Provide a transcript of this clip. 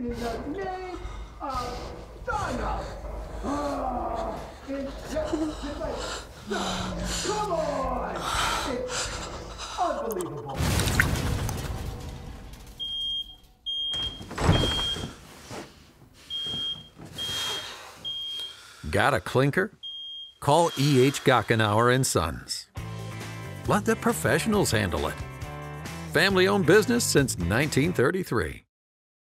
in the name of Donna. Oh, it's just, it's like, come on! It's unbelievable. Got a clinker? Call E.H. Gochnauer and Sons. Let the professionals handle it. Family owned business since 1933.